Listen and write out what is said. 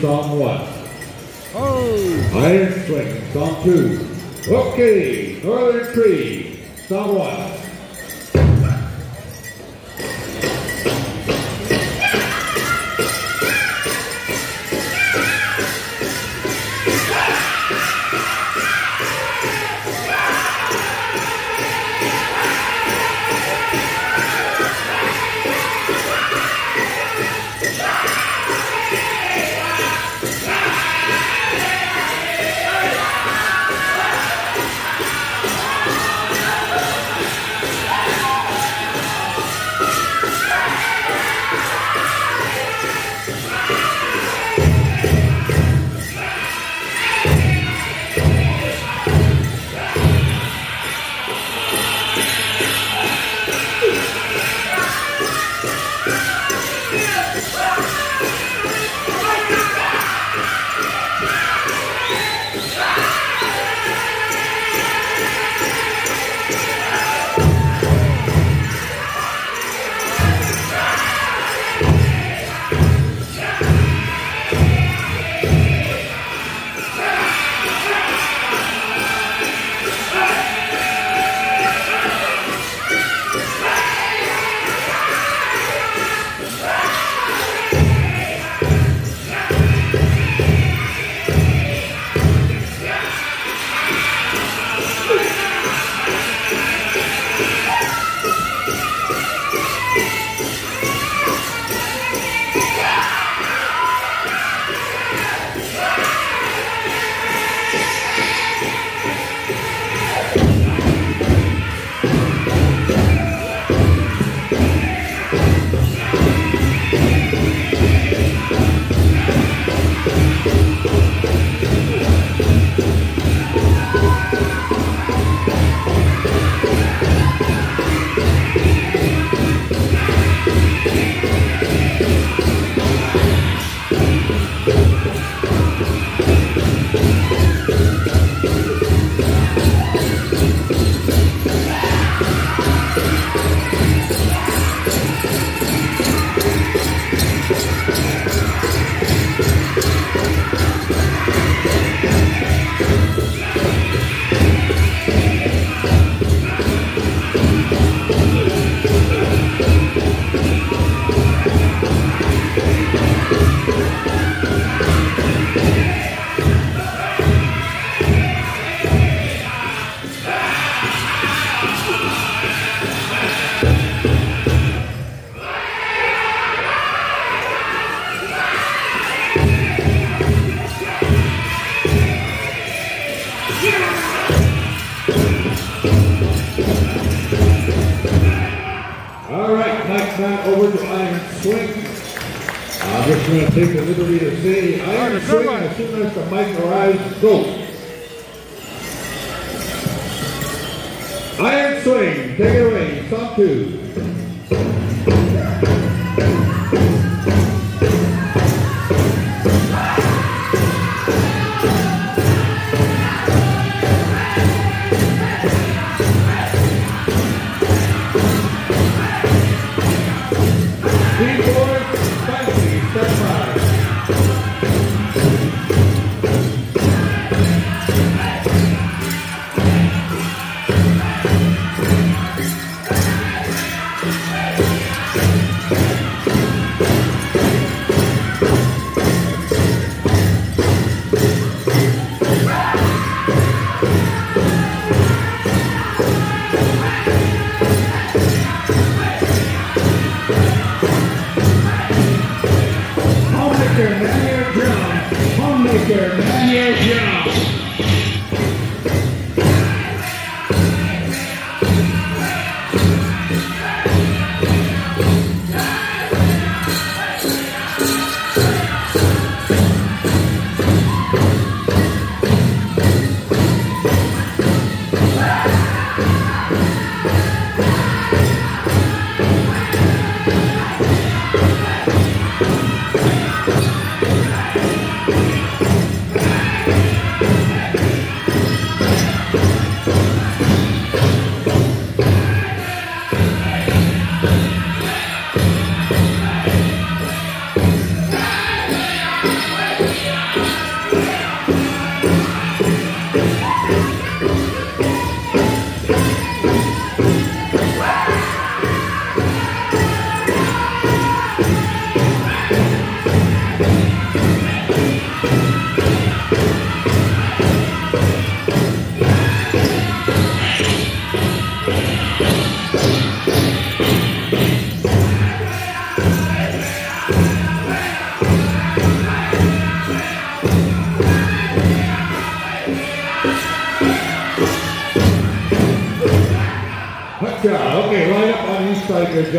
song one. Oh! Iron Swing, song two. Okay, Northern Cree, song one. Over to Iron Swing. I'm just going to take the liberty to say Iron Good Swing as soon as the mic arrives, go. Iron Swing, take it away, song two. Spicy, Man your drum. Hut shot.